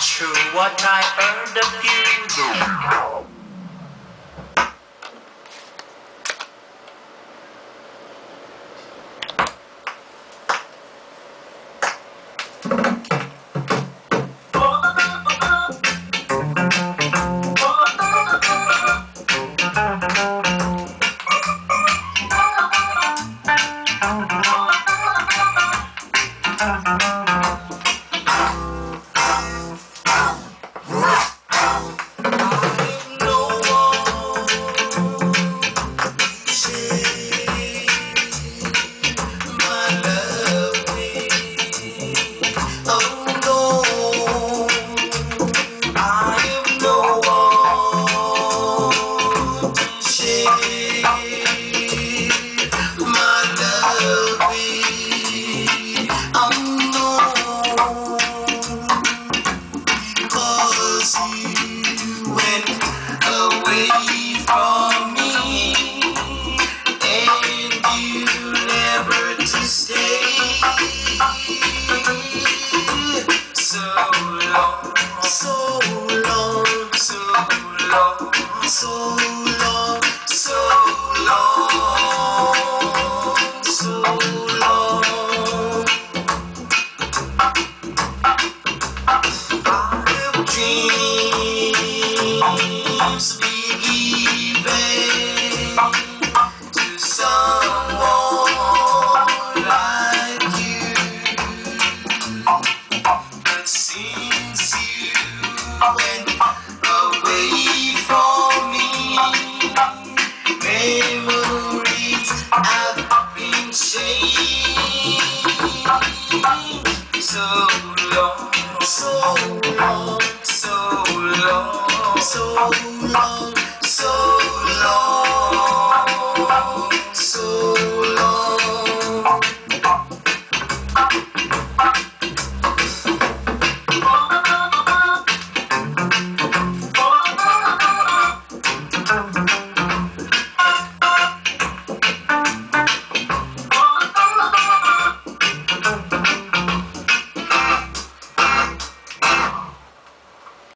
true what I heard of you? dreams so